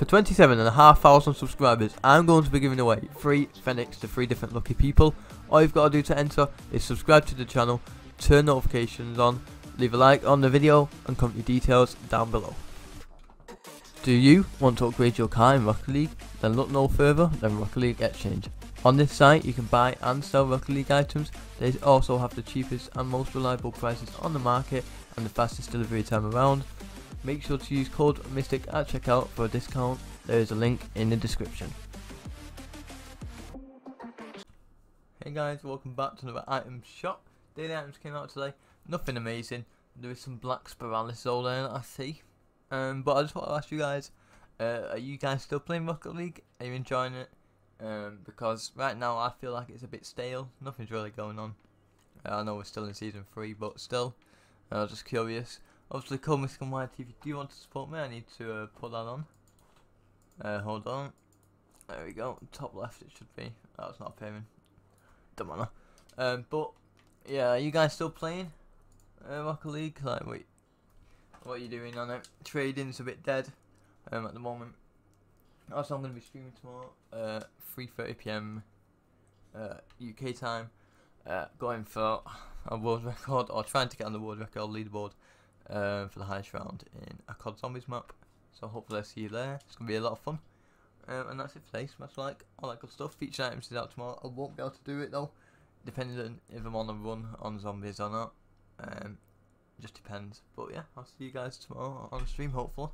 For 27,500 subscribers, I'm going to be giving away free Fennecs to three different lucky people. All you've got to do to enter is subscribe to the channel, turn notifications on, leave a like on the video, and your details down below. Do you want to upgrade your car in Rocket League? Then look no further than Rocket League Exchange. On this site you can buy and sell Rocket League items, they also have the cheapest and most reliable prices on the market and the fastest delivery time around. Make sure to use code MisTik at checkout for a discount, there is a link in the description. Hey guys, welcome back to another item shop. Daily items came out today, nothing amazing. There is some black spiralis all there I see. Um, but I just want to ask you guys, uh, are you guys still playing Rocket League? Are you enjoying it? Um, because right now I feel like it's a bit stale. Nothing's really going on. I know we're still in season three, but still, I was just curious. Obviously, Cole and White, if you do want to support me, I need to uh, put that on. Uh, hold on. There we go. Top left, it should be. That's not appearing. Don't matter. Um, but yeah, are you guys still playing uh, Rocket League? Like, wait, what are you doing on it? Trading's a bit dead um, at the moment. Also, I'm going to be streaming tomorrow, uh, 3.30pm uh, UK time, uh, going for a world record, or trying to get on the world record leaderboard uh, for the highest round in a COD Zombies map. So hopefully I'll see you there. It's going to be a lot of fun. Um, and that's it for today. Like, all that good stuff. Featured items is out tomorrow. I won't be able to do it though, depending on if I'm on a run on zombies or not. Um, just depends. But yeah, I'll see you guys tomorrow on stream, hopefully.